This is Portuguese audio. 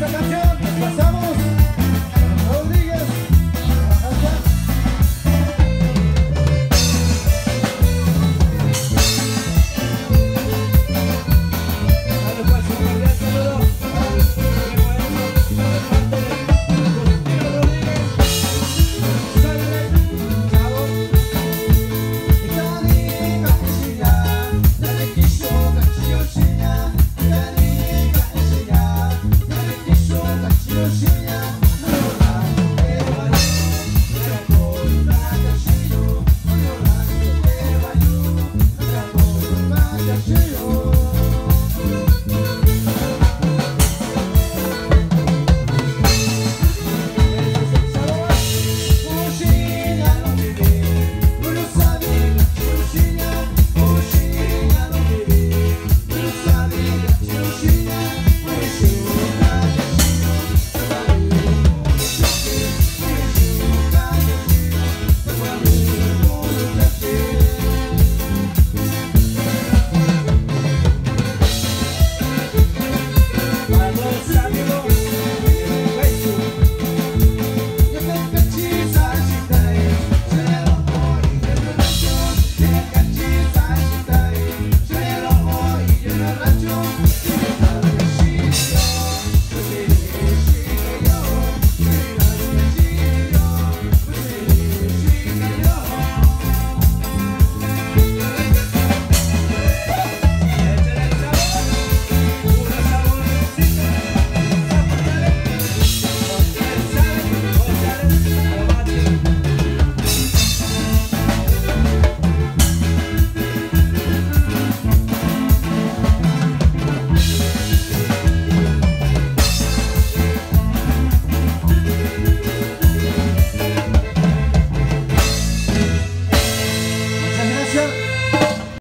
Essa bateu.